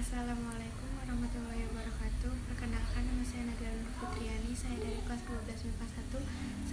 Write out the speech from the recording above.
Assalamualaikum warahmatullahi wabarakatuh. Perkenalkan nama saya Nadia Nur Fitriani Saya dari kelas 12 MIPA 1